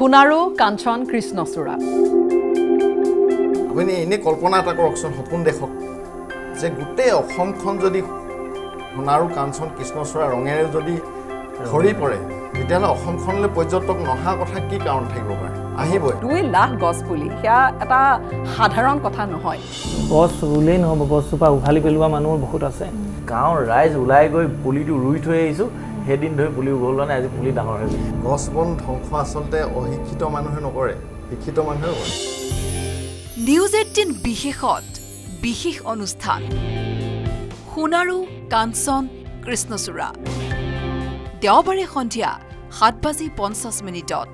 সোণাৰু কাঞ্চন কৃষ্ণচূড়া। আপুনি এনেই কল্পনা এটা কৰকচোন সপোন দেখক। যে গোটেই অসমখন যদি সোণাৰু কাঞ্চন কৃষ্ণচূড়া ৰঙেৰে যদি ভৰি পৰে তেতিয়াহ'লে অসমখনলৈ পৰ্যটক নহা কথা কি কাৰণ থাকিব পাৰে? আহিবই। দুই লাখ গছ পুলি সেয়া এটা সাধাৰণ কথা নহয়। গছ ৰুলেই নহ'ব গছজোপা উঘালি পেলোৱা মানুহ বহুত আছে। গাঁৱৰ ৰাইজ ওলাই গৈ পুলিটো ৰুই থৈ আহিছোঁ। সেইদিন ধৰি পুলি উঘলোৱা নাই আজি পুলি ডাঙৰ হৈ গৈছে। গছ বন ধ্বংস আচলতে অশিক্ষিত মানুহে নকৰে শিক্ষিত মানুহেও কৰে নিউজ এইটিন বিশেষত বিশেষ অনুষ্ঠান। সোণাৰু কাঞ্চন কৃষ্ণচূড়া। দেওবাৰে সন্ধিয়া সাত বাজি পঞ্চাছ মিনিটত।